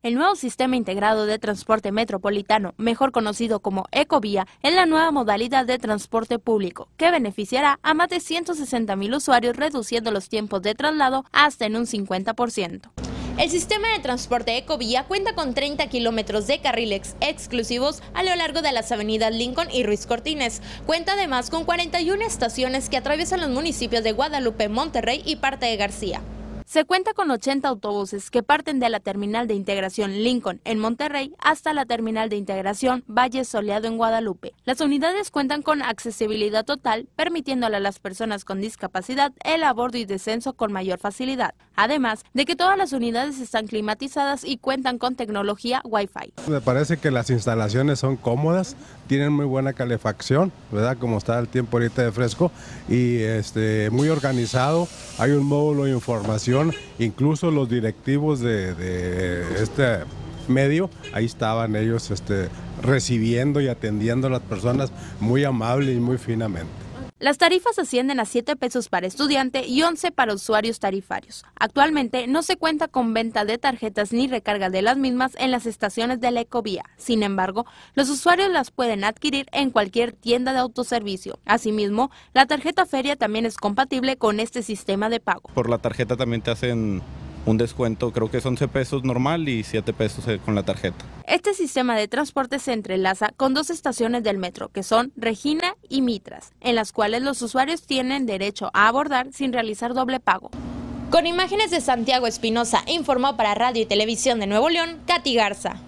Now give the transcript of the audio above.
El nuevo sistema integrado de transporte metropolitano, mejor conocido como Ecovía, es la nueva modalidad de transporte público que beneficiará a más de 160 mil usuarios reduciendo los tiempos de traslado hasta en un 50%. El sistema de transporte Ecovía cuenta con 30 kilómetros de carriles exclusivos a lo largo de las avenidas Lincoln y Ruiz Cortines. Cuenta además con 41 estaciones que atraviesan los municipios de Guadalupe, Monterrey y parte de García. Se cuenta con 80 autobuses que parten de la terminal de integración Lincoln en Monterrey hasta la terminal de integración Valle Soleado en Guadalupe. Las unidades cuentan con accesibilidad total, permitiéndole a las personas con discapacidad el abordo y descenso con mayor facilidad, además de que todas las unidades están climatizadas y cuentan con tecnología Wi-Fi. Me parece que las instalaciones son cómodas, tienen muy buena calefacción, ¿verdad? Como está el tiempo ahorita de fresco y este muy organizado, hay un módulo de información incluso los directivos de, este medio, ahí estaban ellos este, recibiendo y atendiendo a las personas muy amable y muy finamente. Las tarifas ascienden a 7 pesos para estudiante y 11 para usuarios tarifarios. Actualmente no se cuenta con venta de tarjetas ni recarga de las mismas en las estaciones de la Ecovía. Sin embargo, los usuarios las pueden adquirir en cualquier tienda de autoservicio. Asimismo, la tarjeta feria también es compatible con este sistema de pago. Por la tarjeta también te hacen un descuento, creo que es 11 pesos normal y 7 pesos eh, con la tarjeta. Este sistema de transporte se entrelaza con dos estaciones del metro, que son Regina y Mitras, en las cuales los usuarios tienen derecho a abordar sin realizar doble pago. Con imágenes de Santiago Espinosa, informó para Radio y Televisión de Nuevo León, Katy Garza.